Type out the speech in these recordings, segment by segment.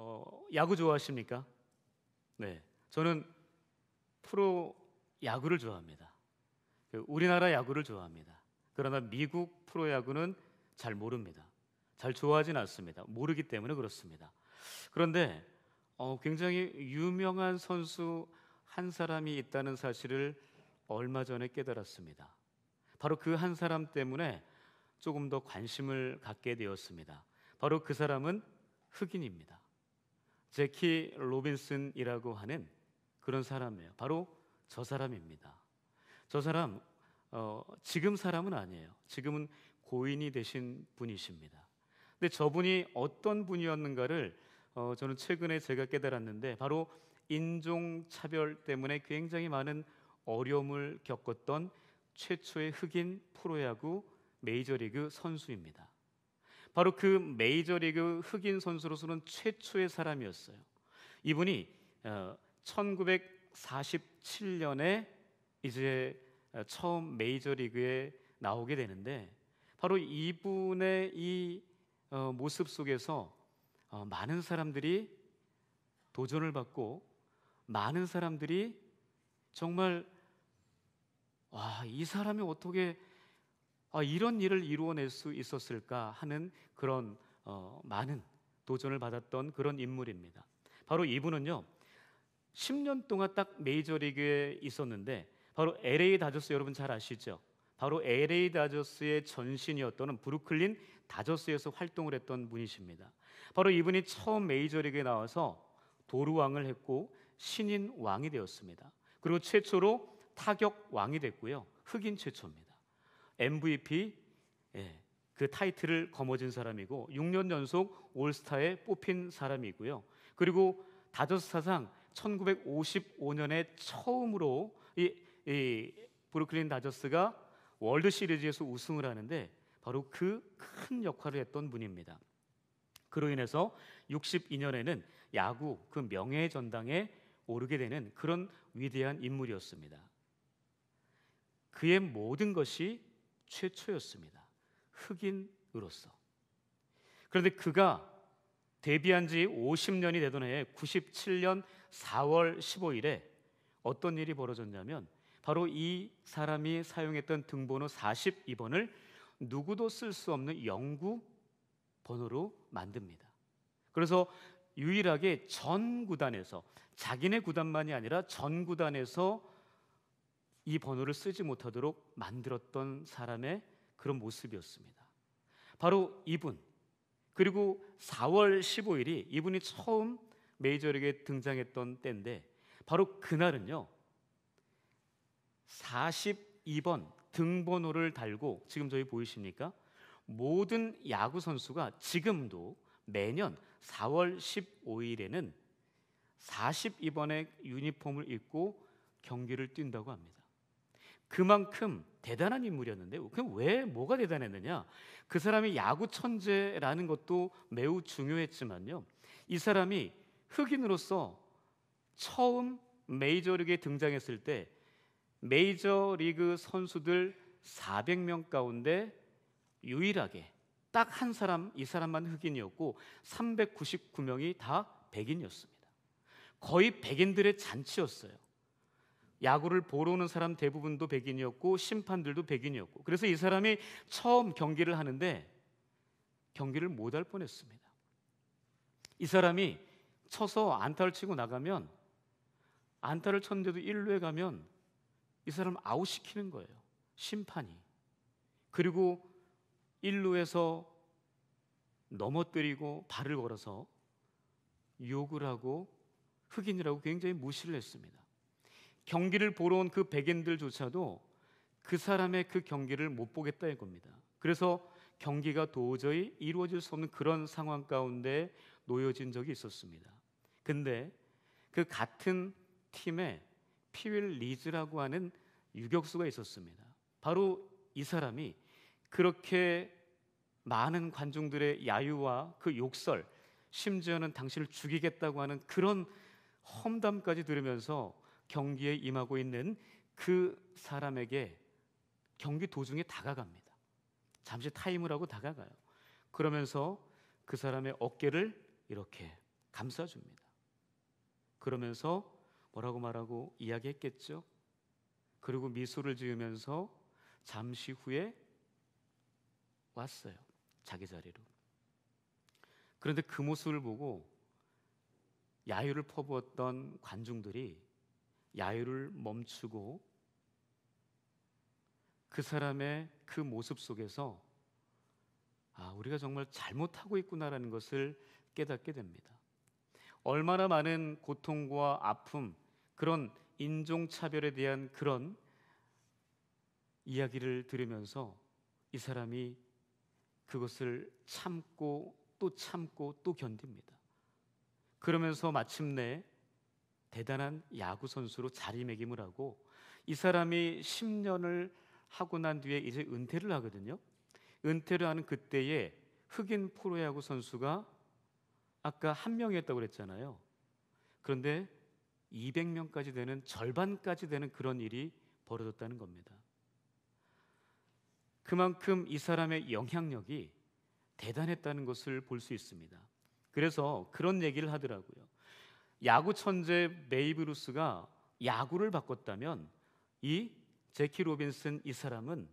어, 야구 좋아하십니까? 네, 저는 프로 야구를 좋아합니다. 그 우리나라 야구를 좋아합니다. 그러나 미국 프로 야구는 잘 모릅니다. 잘 좋아하진 않습니다. 모르기 때문에 그렇습니다. 그런데 어, 굉장히 유명한 선수 한 사람이 있다는 사실을 얼마 전에 깨달았습니다. 바로 그 한 사람 때문에 조금 더 관심을 갖게 되었습니다. 바로 그 사람은 흑인입니다. 재키 로빈슨이라고 하는 그런 사람이에요. 바로 저 사람입니다. 저 사람 어, 지금 사람은 아니에요. 지금은 고인이 되신 분이십니다. 근데 저분이 어떤 분이었는가를 어, 저는 최근에 제가 깨달았는데 바로 인종 차별 때문에 굉장히 많은 어려움을 겪었던 최초의 흑인 프로야구 메이저리그 선수입니다. 바로 그 메이저리그 흑인 선수로서는 최초의 사람이었어요. 이분이 1947년에 어, 이제 처음 메이저리그에 나오게 되는데 바로 이분의 이 어, 모습 속에서 어, 많은 사람들이 도전을 받고 많은 사람들이 정말 와, 이 사람이 어떻게 아, 이런 일을 이루어낼 수 있었을까 하는 그런 어, 많은 도전을 받았던 그런 인물입니다. 바로 이분은요, 10년 동안 딱 메이저리그에 있었는데 바로 LA 다저스 여러분 잘 아시죠? 바로 LA 다저스의 전신이었던 브루클린 다저스에서 활동을 했던 분이십니다. 바로 이분이 처음 메이저리그에 나와서 도루왕을 했고 신인 왕이 되었습니다. 그리고 최초로 타격 왕이 됐고요. 흑인 최초입니다. MVP 예, 그 타이틀을 거머쥔 사람이고 6년 연속 올스타에 뽑힌 사람이고요. 그리고 다저스 사상 1955년에 처음으로 이, 이 브루클린 다저스가 월드 시리즈에서 우승을 하는데 바로 그 큰 역할을 했던 분입니다. 그로 인해서 62년에는 야구 그 명예의 전당에 오르게 되는 그런 위대한 인물이었습니다. 그의 모든 것이 최초였습니다. 흑인으로서. 그런데 그가 데뷔한 지 50년이 되던 해에 97년 4월 15일에 어떤 일이 벌어졌냐면 바로 이 사람이 사용했던 등번호 42번을 누구도 쓸 수 없는 영구 번호로 만듭니다. 그래서 유일하게 전 구단에서 자기네 구단만이 아니라 전 구단에서 이 번호를 쓰지 못하도록 만들었던 사람의 그런 모습이었습니다. 바로 이분 그리고 4월 15일이 이분이 처음 메이저리그에 등장했던 때인데 바로 그날은요 42번 등번호를 달고 지금 저희 보이십니까? 모든 야구 선수가 지금도 매년 4월 15일에는 42번의 유니폼을 입고 경기를 뛴다고 합니다. 그만큼 대단한 인물이었는데 그럼 왜 뭐가 대단했느냐? 그 사람이 야구 천재라는 것도 매우 중요했지만요. 이 사람이 흑인으로서 처음 메이저리그에 등장했을 때 메이저리그 선수들 400명 가운데 유일하게 딱 한 사람 이 사람만 흑인이었고 399명이 다 백인이었습니다. 거의 백인들의 잔치였어요. 야구를 보러 오는 사람 대부분도 백인이었고 심판들도 백인이었고 그래서 이 사람이 처음 경기를 하는데 경기를 못 할 뻔했습니다. 이 사람이 쳐서 안타를 치고 나가면 안타를 쳤는데도 1루에 가면 이 사람 아웃시키는 거예요. 심판이. 그리고 1루에서 넘어뜨리고 발을 걸어서 욕을 하고 흑인이라고 굉장히 무시를 했습니다. 경기를 보러 온 그 백인들조차도 그 사람의 그 경기를 못 보겠다 이겁니다. 그래서 경기가 도저히 이루어질 수 없는 그런 상황 가운데 놓여진 적이 있었습니다. 근데 그 같은 팀에 피윌 리즈라고 하는 유격수가 있었습니다. 바로 이 사람이 그렇게 많은 관중들의 야유와 그 욕설, 심지어는 당신을 죽이겠다고 하는 그런 험담까지 들으면서 경기에 임하고 있는 그 사람에게 경기 도중에 다가갑니다. 잠시 타임을 하고 다가가요. 그러면서 그 사람의 어깨를 이렇게 감싸줍니다. 그러면서 뭐라고 말하고 이야기했겠죠? 그리고 미소를 지으면서 잠시 후에 왔어요. 자기 자리로. 그런데 그 모습을 보고 야유를 퍼부었던 관중들이 야유를 멈추고 그 사람의 그 모습 속에서 아, 우리가 정말 잘못하고 있구나라는 것을 깨닫게 됩니다. 얼마나 많은 고통과 아픔, 그런 인종차별에 대한 그런 이야기를 들으면서 이 사람이 그것을 참고 또 참고 또 견딥니다. 그러면서 마침내 대단한 야구 선수로 자리매김을 하고 이 사람이 10년을 하고 난 뒤에 이제 은퇴를 하거든요. 은퇴를 하는 그때에 흑인 프로야구 선수가 아까 한 명이었다고 그랬잖아요. 그런데 200명까지 되는 절반까지 되는 그런 일이 벌어졌다는 겁니다. 그만큼 이 사람의 영향력이 대단했다는 것을 볼 수 있습니다. 그래서 그런 얘기를 하더라고요. 야구 천재 베이브 루스가 야구를 바꿨다면 이 재키 로빈슨 이 사람은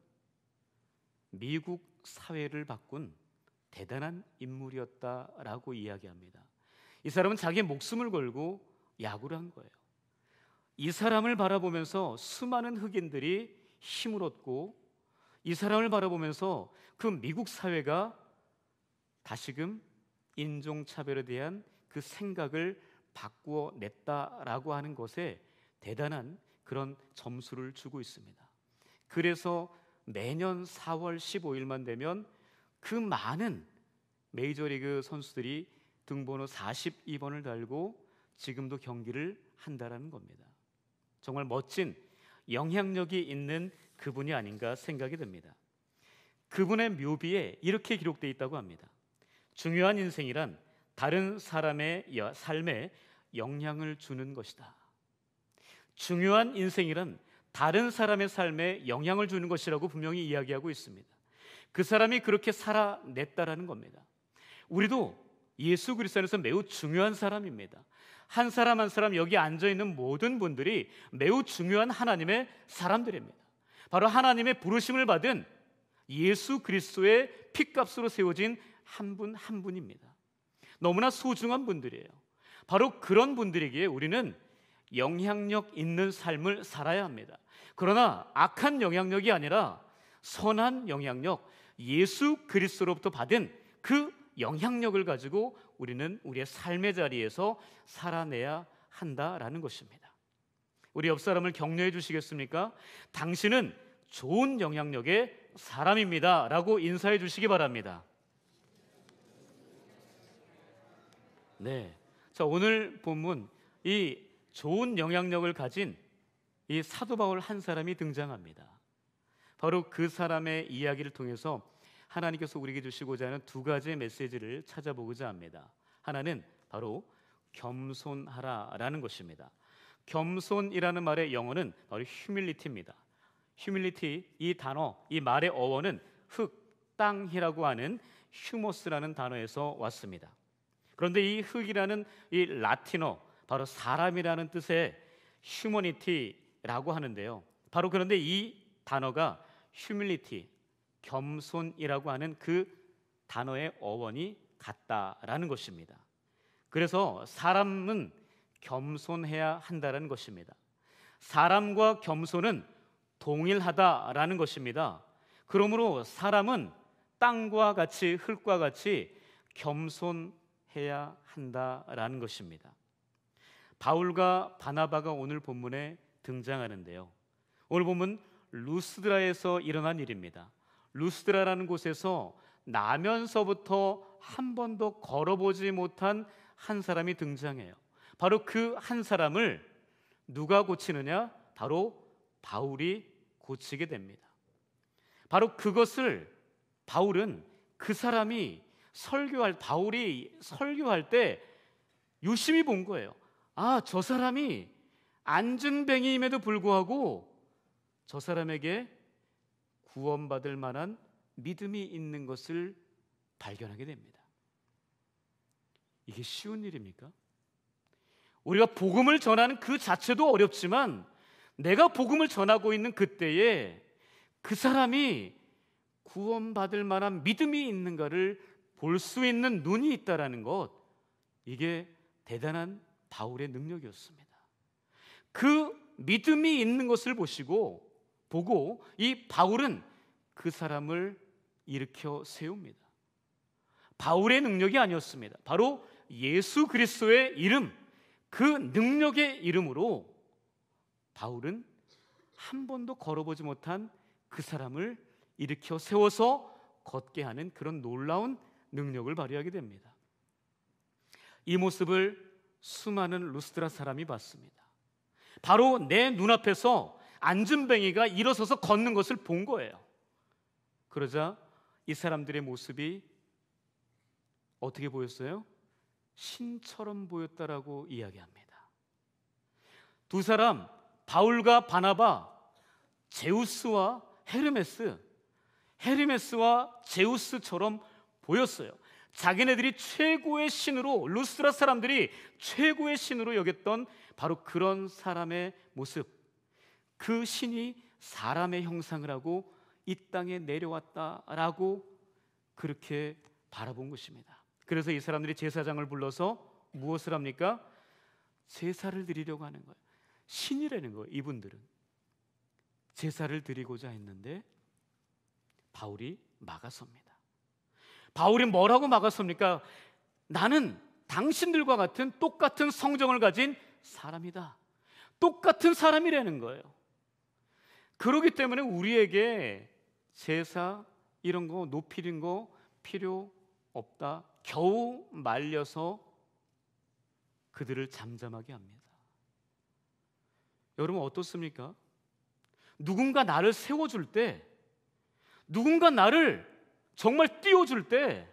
미국 사회를 바꾼 대단한 인물이었다라고 이야기합니다. 이 사람은 자기의 목숨을 걸고 야구를 한 거예요. 이 사람을 바라보면서 수많은 흑인들이 힘을 얻고 이 사람을 바라보면서 그 미국 사회가 다시금 인종차별에 대한 그 생각을 바꾸어 냈다라고 하는 것에 대단한 그런 점수를 주고 있습니다. 그래서 매년 4월 15일만 되면 그 많은 메이저리그 선수들이 등번호 42번을 달고 지금도 경기를 한다라는 겁니다. 정말 멋진 영향력이 있는 그분이 아닌가 생각이 듭니다. 그분의 묘비에 이렇게 기록되어 있다고 합니다. 중요한 인생이란 다른 사람의 삶에 영향을 주는 것이다. 중요한 인생이란 다른 사람의 삶에 영향을 주는 것이라고 분명히 이야기하고 있습니다. 그 사람이 그렇게 살아냈다라는 겁니다. 우리도 예수 그리스도 안에서 매우 중요한 사람입니다. 한 사람 한 사람 여기 앉아 있는 모든 분들이 매우 중요한 하나님의 사람들입니다. 바로 하나님의 부르심을 받은 예수 그리스도의 피값으로 세워진 한 분한 한 분입니다. 너무나 소중한 분들이에요. 바로 그런 분들에게 우리는 영향력 있는 삶을 살아야 합니다. 그러나 악한 영향력이 아니라 선한 영향력, 예수 그리스도로부터 받은 그 영향력을 가지고 우리는 우리의 삶의 자리에서 살아내야 한다라는 것입니다. 우리 옆 사람을 격려해 주시겠습니까? 당신은 좋은 영향력의 사람입니다라고 인사해 주시기 바랍니다. 네. 자, 오늘 본문 이 좋은 영향력을 가진 이 사도 바울 한 사람이 등장합니다. 바로 그 사람의 이야기를 통해서 하나님께서 우리에게 주시고자 하는 두 가지의 메시지를 찾아보고자 합니다. 하나는 바로 겸손하라라는 것입니다. 겸손이라는 말의 영어는 바로 humility입니다. humility 이 단어, 이 말의 어원은 흙, 땅이라고 하는 휴머스라는 단어에서 왔습니다. 그런데 이 흙이라는 이 라틴어 바로 사람이라는 뜻의 humanity라고 하는데요. 바로 그런데 이 단어가 humility 겸손이라고 하는 그 단어의 어원이 같다라는 것입니다. 그래서 사람은 겸손해야 한다는 것입니다. 사람과 겸손은 동일하다라는 것입니다. 그러므로 사람은 땅과 같이 흙과 같이 겸손 해야 한다라는 것입니다. 바울과 바나바가 오늘 본문에 등장하는데요. 오늘 본문 루스드라에서 일어난 일입니다. 루스드라라는 곳에서 나면서부터 한 번도 걸어보지 못한 한 사람이 등장해요. 바로 그 한 사람을 누가 고치느냐? 바로 바울이 고치게 됩니다. 바로 그것을 바울은 그 사람이 설교할 바울이 설교할 때 유심히 본 거예요. 아, 저 사람이 안증뱅이임에도 불구하고 저 사람에게 구원받을 만한 믿음이 있는 것을 발견하게 됩니다. 이게 쉬운 일입니까? 우리가 복음을 전하는 그 자체도 어렵지만 내가 복음을 전하고 있는 그때에 그 사람이 구원받을 만한 믿음이 있는가를 볼 수 있는 눈이 있다라는 것 이게 대단한 바울의 능력이었습니다. 그 믿음이 있는 것을 보시고 보고 이 바울은 그 사람을 일으켜 세웁니다. 바울의 능력이 아니었습니다. 바로 예수 그리스도의 이름, 그 능력의 이름으로 바울은 한 번도 걸어보지 못한 그 사람을 일으켜 세워서 걷게 하는 그런 놀라운 능력을 발휘하게 됩니다. 이 모습을 수많은 루스드라 사람이 봤습니다. 바로 내 눈앞에서 안전뱅이가 일어서서 걷는 것을 본 거예요. 그러자 이 사람들의 모습이 어떻게 보였어요? 신처럼 보였다라고 이야기합니다. 두 사람 바울과 바나바 제우스와 헤르메스 헤르메스와 제우스처럼 보였어요. 자기네들이 최고의 신으로 루스라 사람들이 최고의 신으로 여겼던 바로 그런 사람의 모습. 그 신이 사람의 형상을 하고 이 땅에 내려왔다라고 그렇게 바라본 것입니다. 그래서 이 사람들이 제사장을 불러서 무엇을 합니까? 제사를 드리려고 하는 거예요. 신이라는 거예요. 이분들은 제사를 드리고자 했는데 바울이 막아섭니다. 바울이 뭐라고 막았습니까? 나는 당신들과 같은 똑같은 성정을 가진 사람이다. 똑같은 사람이라는 거예요. 그러기 때문에 우리에게 제사 이런 거 높이는 거 필요 없다. 겨우 말려서 그들을 잠잠하게 합니다. 여러분 어떻습니까? 누군가 나를 세워줄 때, 누군가 나를 정말 띄워줄 때,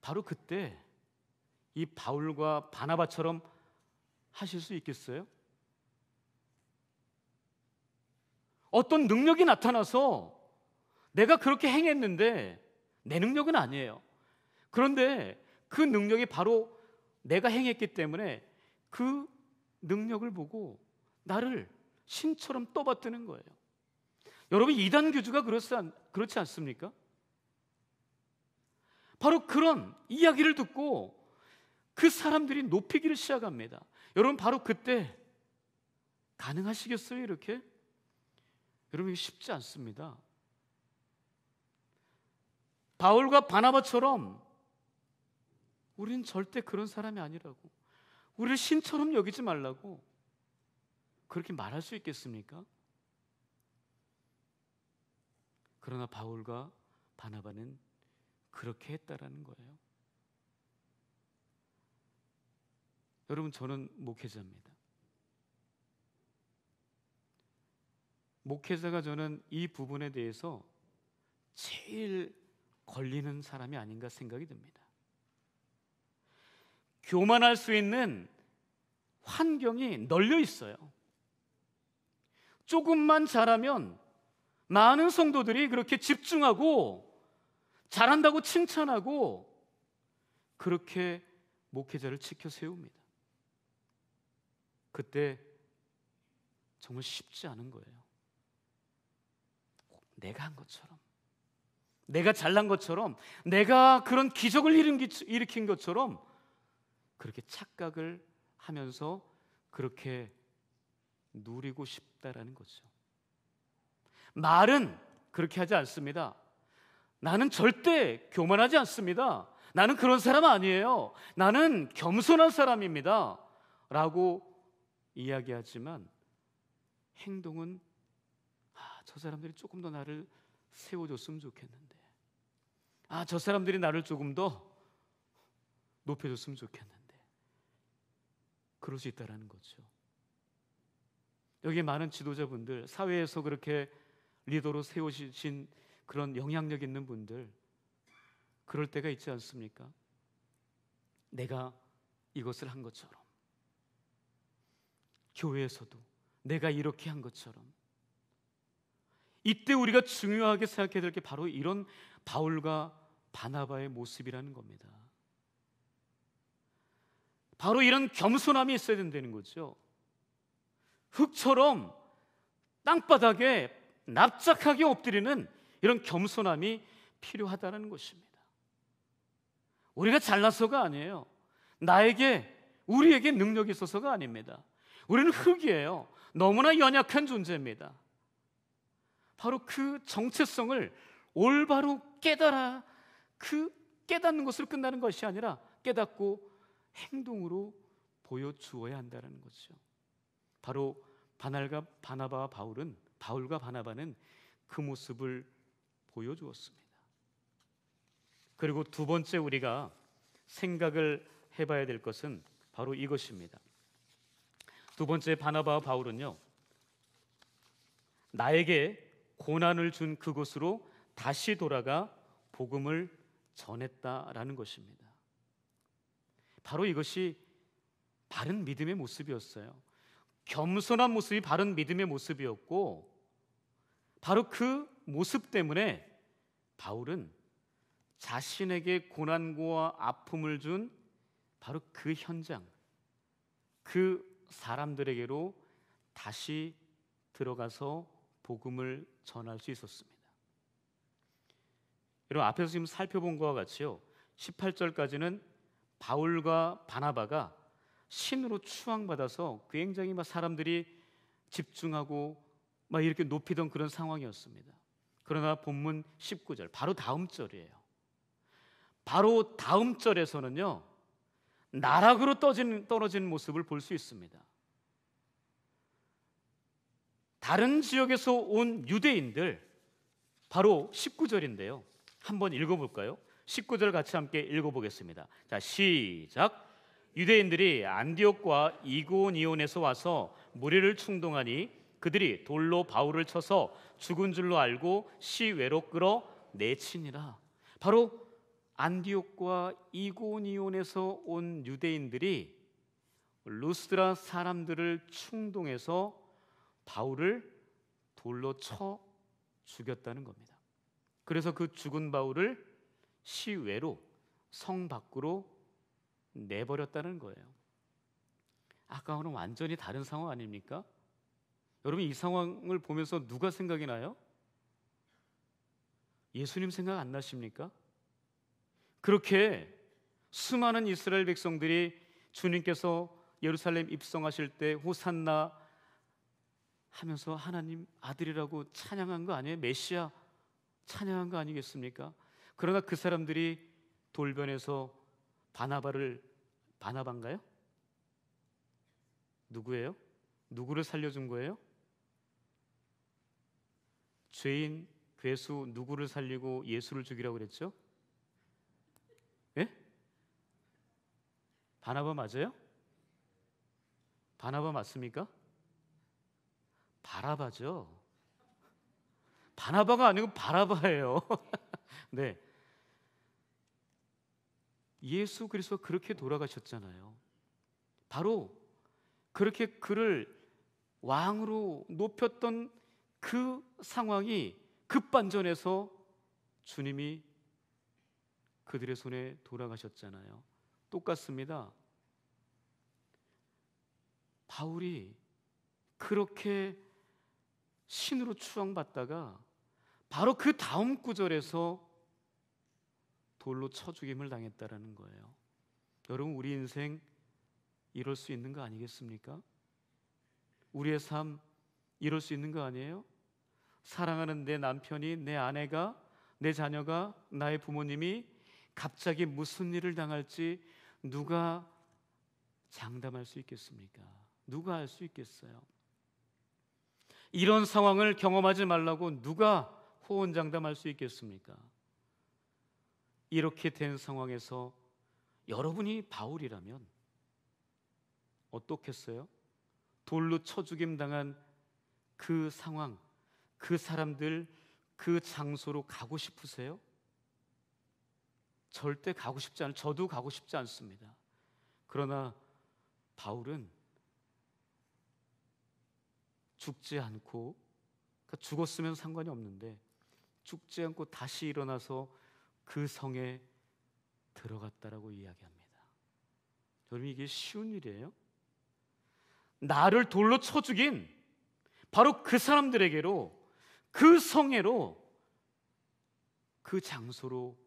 바로 그때 이 바울과 바나바처럼 하실 수 있겠어요? 어떤 능력이 나타나서 내가 그렇게 행했는데 내 능력은 아니에요. 그런데 그 능력이 바로 내가 행했기 때문에 그 능력을 보고 나를 신처럼 떠받드는 거예요. 여러분 이단 교주가 그렇지, 않습니까? 바로 그런 이야기를 듣고 그 사람들이 높이기를 시작합니다. 여러분 바로 그때 가능하시겠어요 이렇게? 여러분 쉽지 않습니다. 바울과 바나바처럼 우리는 절대 그런 사람이 아니라고. 우리를 신처럼 여기지 말라고. 그렇게 말할 수 있겠습니까? 그러나 바울과 바나바는 그렇게 했다라는 거예요. 여러분 저는 목회자입니다. 목회자가 저는 이 부분에 대해서 제일 걸리는 사람이 아닌가 생각이 듭니다. 교만할 수 있는 환경이 널려 있어요. 조금만 잘하면 많은 성도들이 그렇게 집중하고 잘한다고 칭찬하고 그렇게 목회자를 지켜 세웁니다. 그때 정말 쉽지 않은 거예요. 내가 한 것처럼 내가 잘난 것처럼 내가 그런 기적을 일으킨 것처럼 그렇게 착각을 하면서 그렇게 누리고 싶다라는 거죠. 말은 그렇게 하지 않습니다. 나는 절대 교만하지 않습니다. 나는 그런 사람 아니에요. 나는 겸손한 사람입니다. 라고 이야기하지만 행동은 아, 저 사람들이 조금 더 나를 세워줬으면 좋겠는데. 아, 저 사람들이 나를 조금 더 높여줬으면 좋겠는데. 그럴 수 있다라는 거죠. 여기 많은 지도자분들, 사회에서 그렇게 리더로 세우신 그런 영향력 있는 분들, 그럴 때가 있지 않습니까? 내가 이것을 한 것처럼, 교회에서도 내가 이렇게 한 것처럼, 이때 우리가 중요하게 생각해야 될 게 바로 이런 바울과 바나바의 모습이라는 겁니다. 바로 이런 겸손함이 있어야 된다는 거죠. 흙처럼 땅바닥에 납작하게 엎드리는 이런 겸손함이 필요하다는 것입니다. 우리가 잘나서가 아니에요. 나에게 우리에게 능력이 있어서가 아닙니다. 우리는 흙이에요. 너무나 연약한 존재입니다. 바로 그 정체성을 올바로 깨달아 그 깨닫는 것으로 끝나는 것이 아니라 깨닫고 행동으로 보여주어야 한다는 거죠. 바로 바날과 바나바와 바울은 바울과 바나바는 그 모습을 보여주었습니다. 그리고 두 번째 우리가 생각을 해봐야 될 것은 바로 이것입니다. 두 번째 바나바와 바울은요, 나에게 고난을 준 그곳으로 다시 돌아가 복음을 전했다라는 것입니다. 바로 이것이 바른 믿음의 모습이었어요. 겸손한 모습이 바른 믿음의 모습이었고, 바로 그 모습 때문에 바울은 자신에게 고난과 아픔을 준 바로 그 현장, 그 사람들에게로 다시 들어가서 복음을 전할 수 있었습니다. 여러분 앞에서 지금 살펴본 것과 같이요. 18절까지는 바울과 바나바가 신으로 추앙받아서 굉장히 막 사람들이 집중하고 막 이렇게 높이던 그런 상황이었습니다. 그러나 본문 19절 바로 다음 절이에요. 바로 다음 절에서는요. 나락으로 떠진, 떨어진 모습을 볼 수 있습니다. 다른 지역에서 온 유대인들 바로 19절인데요. 한번 읽어 볼까요? 19절 같이 함께 읽어 보겠습니다. 자, 시작. 유대인들이 안디옥과 이고니온에서 와서 무리를 충동하니 그들이 돌로 바울을 쳐서 죽은 줄로 알고 시외로 끌어 내치니라. 바로 안디옥과 이고니온에서 온 유대인들이 루스드라 사람들을 충동해서 바울을 돌로 쳐 죽였다는 겁니다. 그래서 그 죽은 바울을 시외로 성 밖으로 내버렸다는 거예요. 아까와는 완전히 다른 상황 아닙니까? 여러분 이 상황을 보면서 누가 생각이 나요? 예수님 생각 안 나십니까? 그렇게 수많은 이스라엘 백성들이 주님께서 예루살렘 입성하실 때 호산나 하면서 하나님 아들이라고 찬양한 거 아니에요? 메시아 찬양한 거 아니겠습니까? 그러나 그 사람들이 돌변해서 바나바를 바나바인가요? 누구예요? 누구를 살려준 거예요? 죄인 괴수 누구를 살리고 예수를 죽이라고 그랬죠? 예? 바나바 맞아요? 바나바 맞습니까? 바라바죠. 바나바가 아니고 바라바예요. 네. 예수 그리스도 그렇게 돌아가셨잖아요. 바로 그렇게 그를 왕으로 높였던 그 상황이 급반전해서 주님이 그들의 손에 돌아가셨잖아요. 똑같습니다. 바울이 그렇게 신으로 추앙받다가 바로 그 다음 구절에서 돌로 쳐 죽임을 당했다라는 거예요. 여러분 우리 인생 이럴 수 있는 거 아니겠습니까? 우리의 삶 이럴 수 있는 거 아니에요? 사랑하는 내 남편이 내 아내가 내 자녀가 나의 부모님이 갑자기 무슨 일을 당할지 누가 장담할 수 있겠습니까? 누가 알 수 있겠어요? 이런 상황을 경험하지 말라고 누가 호언장담할 수 있겠습니까? 이렇게 된 상황에서 여러분이 바울이라면 어떻겠어요? 돌로 쳐 죽임 당한 그 상황, 그 사람들, 그 장소로 가고 싶으세요? 절대 가고 싶지 않, 저도 가고 싶지 않습니다. 그러나 바울은 죽지 않고 그러니까 죽었으면 상관이 없는데 죽지 않고 다시 일어나서 그 성에 들어갔다라고 이야기합니다. 여러분 이게 쉬운 일이에요? 나를 돌로 쳐 죽인 바로 그 사람들에게로 그 성애로 그 장소로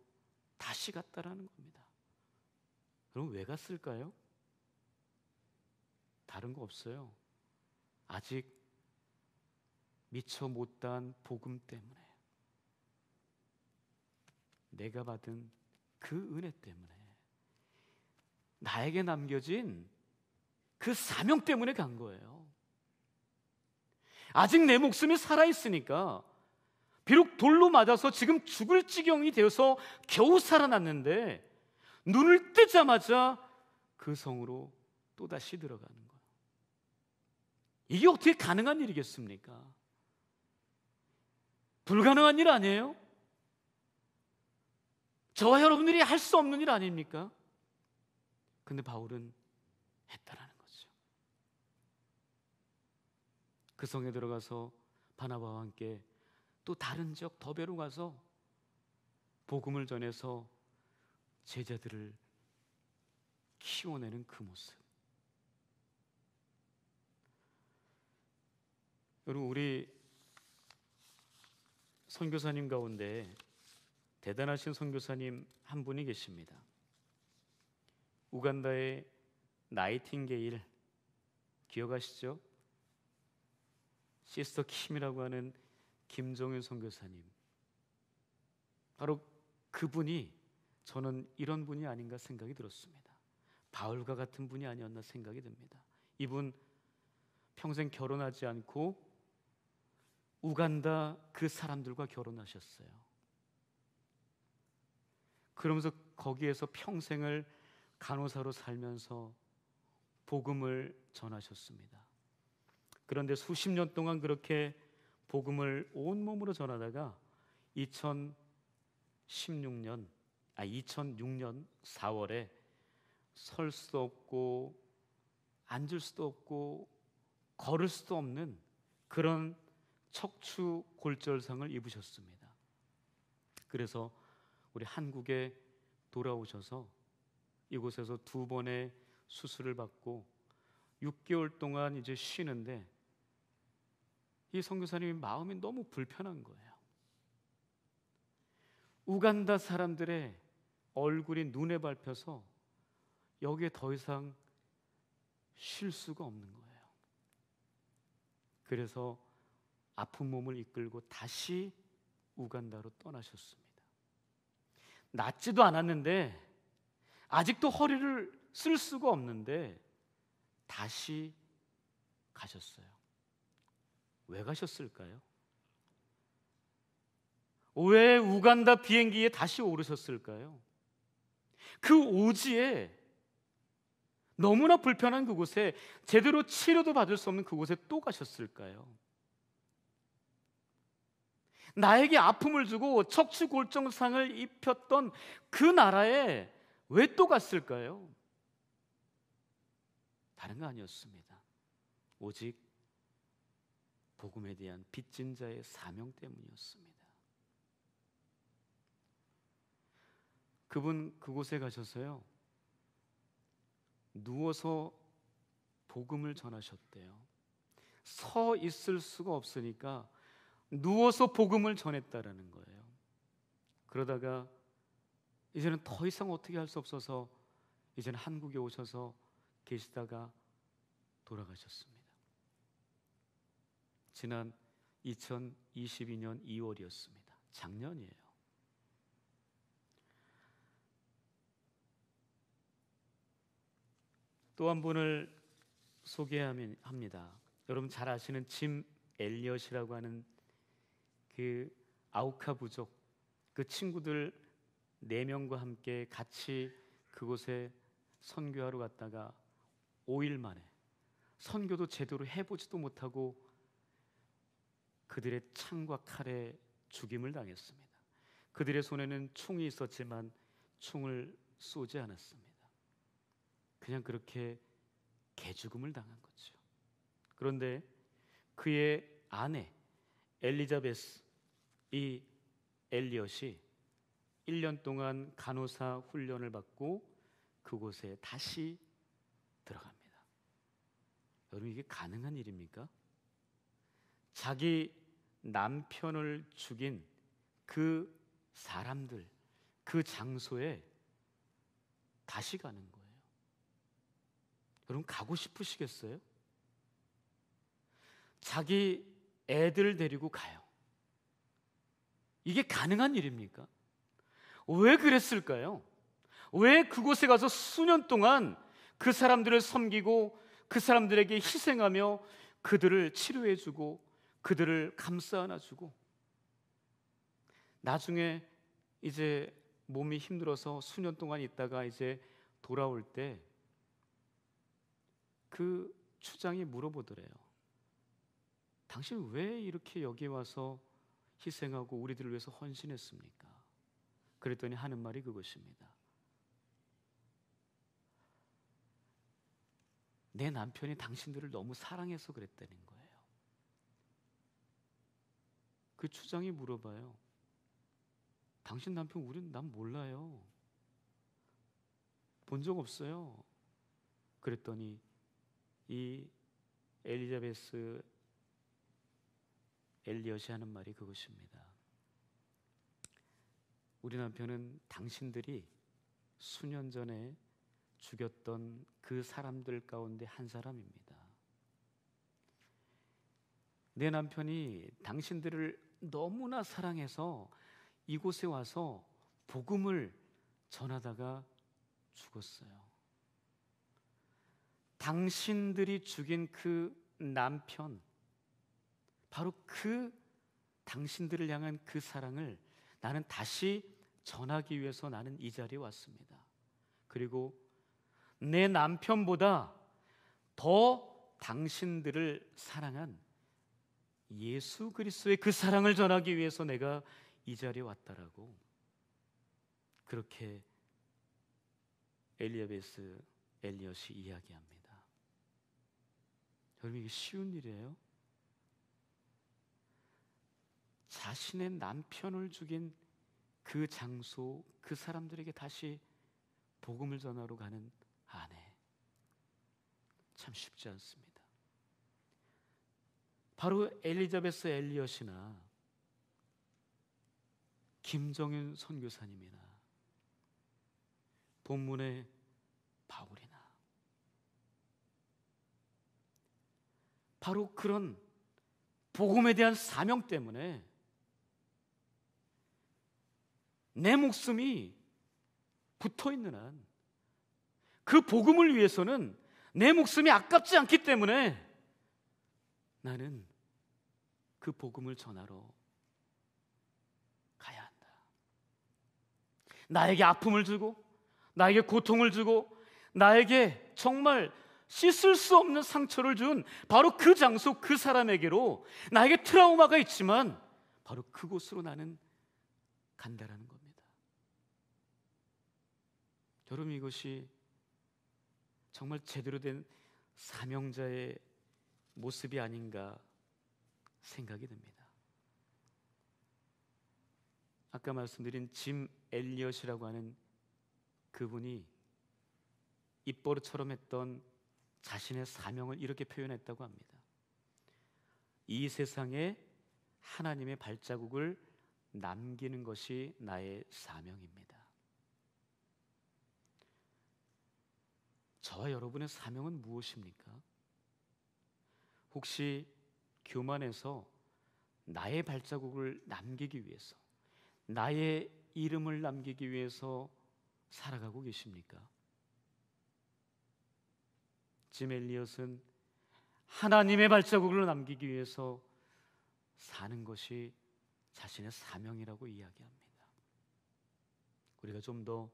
다시 갔다라는 겁니다. 그럼 왜 갔을까요? 다른 거 없어요. 아직 미처 못단 복음 때문에 내가 받은 그 은혜 때문에 나에게 남겨진 그 사명 때문에 간 거예요. 아직 내 목숨이 살아 있으니까 비록 돌로 맞아서 지금 죽을 지경이 되어서 겨우 살아났는데 눈을 뜨자마자 그 성으로 또다시 들어가는 거예요. 이게 어떻게 가능한 일이겠습니까? 불가능한 일 아니에요? 저와 여러분들이 할 수 없는 일 아닙니까? 근데 바울은 했다라는 거죠. 그 성에 들어가서 바나바와 함께 또 다른 지역 더베로 가서 복음을 전해서 제자들을 키워내는 그 모습. 여러분 우리 선교사님 가운데 대단하신 선교사님 한 분이 계십니다. 우간다의 나이팅게일 기억하시죠? 시스터 킴이라고 하는 김종윤 선교사님. 바로 그분이 저는 이런 분이 아닌가 생각이 들었습니다. 바울과 같은 분이 아니었나 생각이 듭니다. 이분 평생 결혼하지 않고 우간다 그 사람들과 결혼하셨어요. 그러면서 거기에서 평생을 간호사로 살면서 복음을 전하셨습니다. 그런데 수십 년 동안 그렇게 복음을 온 몸으로 전하다가 2016년 아 2006년 4월에 설 수도 없고 앉을 수도 없고 걸을 수도 없는 그런 척추 골절상을 입으셨습니다. 그래서 우리 한국에 돌아오셔서 이곳에서 두 번의 수술을 받고 6개월 동안 이제 쉬는데 이 선교사님이 마음이 너무 불편한 거예요. 우간다 사람들의 얼굴이 눈에 밟혀서 여기에 더 이상 쉴 수가 없는 거예요. 그래서 아픈 몸을 이끌고 다시 우간다로 떠나셨습니다. 낫지도 않았는데 아직도 허리를 쓸 수가 없는데 다시 가셨어요. 왜 가셨을까요? 왜 우간다 비행기에 다시 오르셨을까요? 그 오지에 너무나 불편한 그곳에 제대로 치료도 받을 수 없는 그곳에 또 가셨을까요? 나에게 아픔을 주고 척추골정상을 입혔던 그 나라에 왜 또 갔을까요? 다른 거 아니었습니다. 오직 복음에 대한 빚진 자의 사명 때문이었습니다. 그분 그곳에 가셔서요. 누워서 복음을 전하셨대요. 서 있을 수가 없으니까 누워서 복음을 전했다라는 거예요. 그러다가 이제는 더 이상 어떻게 할 수 없어서 이제는 한국에 오셔서 계시다가 돌아가셨습니다. 지난 2022년 2월이었습니다. 작년이에요. 또 한 분을 소개합니다. 여러분 잘 아시는 짐 엘리엇이라고 하는 그 아우카 부족 그 친구들 네 명과 함께 같이 그곳에 선교하러 갔다가 5일 만에 선교도 제대로 해보지도 못하고 그들의 창과 칼에 죽임을 당했습니다. 그들의 손에는 총이 있었지만 총을 쏘지 않았습니다. 그냥 그렇게 개죽음을 당한 거죠. 그런데 그의 아내 엘리자베스 이 엘리엇이 1년 동안 간호사 훈련을 받고 그곳에 다시 들어갑니다. 여러분 이게 가능한 일입니까? 자기 남편을 죽인 그 사람들, 그 장소에 다시 가는 거예요. 여러분 가고 싶으시겠어요? 자기 애들 데리고 가요. 이게 가능한 일입니까? 왜 그랬을까요? 왜 그곳에 가서 수년 동안 그 사람들을 섬기고 그 사람들에게 희생하며 그들을 치료해주고 그들을 감싸 안아주고 나중에 이제 몸이 힘들어서 수년 동안 있다가 이제 돌아올 때 그 추장이 물어보더래요. 당신 왜 이렇게 여기 와서 희생하고 우리들을 위해서 헌신했습니까? 그랬더니 하는 말이 그것입니다. 내 남편이 당신들을 너무 사랑해서 그랬다는 거예요. 그 추장이 물어봐요. 당신 남편 우린 난 몰라요. 본 적 없어요. 그랬더니 이 엘리자베스 엘리엇이 하는 말이 그것입니다. 우리 남편은 당신들이 수년 전에 죽였던 그 사람들 가운데 한 사람입니다. 내 남편이 당신들을 너무나 사랑해서 이곳에 와서 복음을 전하다가 죽었어요. 당신들이 죽인 그 남편, 바로 그 당신들을 향한 그 사랑을 나는 다시 전하기 위해서 나는 이 자리에 왔습니다. 그리고 내 남편보다 더 당신들을 사랑한 예수 그리스도의 그 사랑을 전하기 위해서 내가 이 자리에 왔다라고 그렇게 엘리아베스 엘리엇이 이야기합니다. 여러분 이게 쉬운 일이에요? 자신의 남편을 죽인 그 장소 그 사람들에게 다시 복음을 전하러 가는 아내 참 쉽지 않습니다. 바로 엘리자베스 엘리엇이나 김정윤 선교사님이나 본문의 바울이나 바로 그런 복음에 대한 사명 때문에 내 목숨이 붙어 있는 한 그 복음을 위해서는 내 목숨이 아깝지 않기 때문에 나는 그 복음을 전하러 가야 한다. 나에게 아픔을 주고 나에게 고통을 주고 나에게 정말 씻을 수 없는 상처를 준 바로 그 장소 그 사람에게로 나에게 트라우마가 있지만 바로 그곳으로 나는 간다라는 겁니다. 여러분 이것이 정말 제대로 된 사명자의 모습이 아닌가 생각이 듭니다. 아까 말씀드린 짐 엘리엇이라고 하는 그분이 입버릇처럼 했던 자신의 사명을 이렇게 표현했다고 합니다. 이 세상에 하나님의 발자국을 남기는 것이 나의 사명입니다. 저와 여러분의 사명은 무엇입니까? 혹시 교만해서 나의 발자국을 남기기 위해서 나의 이름을 남기기 위해서 살아가고 계십니까? 짐 엘리엇은 하나님의 발자국을 남기기 위해서 사는 것이 자신의 사명이라고 이야기합니다. 우리가 좀 더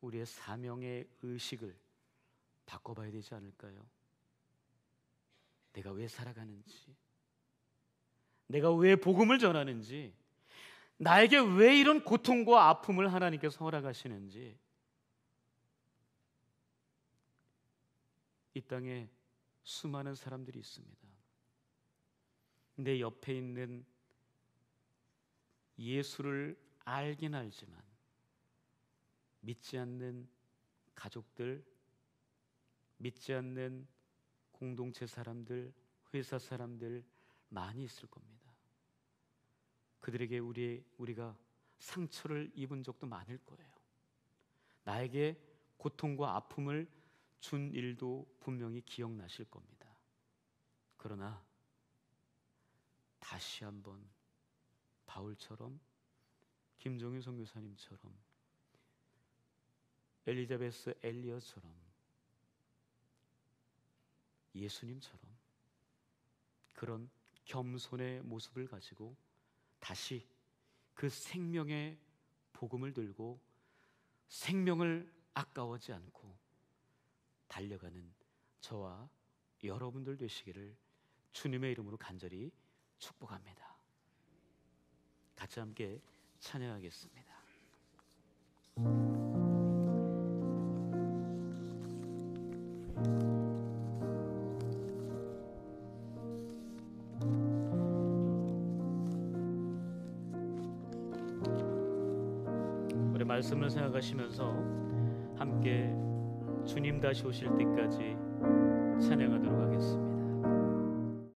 우리의 사명의 의식을 바꿔봐야 되지 않을까요? 내가 왜 살아가는지, 내가 왜 복음을 전하는지, 나에게 왜 이런 고통과 아픔을 하나님께서 허락하시는지, 이 땅에 수많은 사람들이 있습니다. 내 옆에 있는 예수를 알긴 알지만 믿지 않는 가족들, 믿지 않는 공동체 사람들, 회사 사람들 많이 있을 겁니다. 그들에게 우리 우리가 상처를 입은 적도 많을 거예요. 나에게 고통과 아픔을 준 일도 분명히 기억나실 겁니다. 그러나 다시 한번 바울처럼 김종윤 선교사님처럼 엘리자베스 엘리어처럼 예수님처럼 그런 겸손의 모습을 가지고 다시 그 생명의 복음을 들고 생명을 아까워하지 않고 달려가는 저와 여러분들 되시기를 주님의 이름으로 간절히 축복합니다. 같이 함께 찬양하겠습니다. 생각하시면서 함께 주님 다시 오실 때까지 찬양하도록 하겠습니다.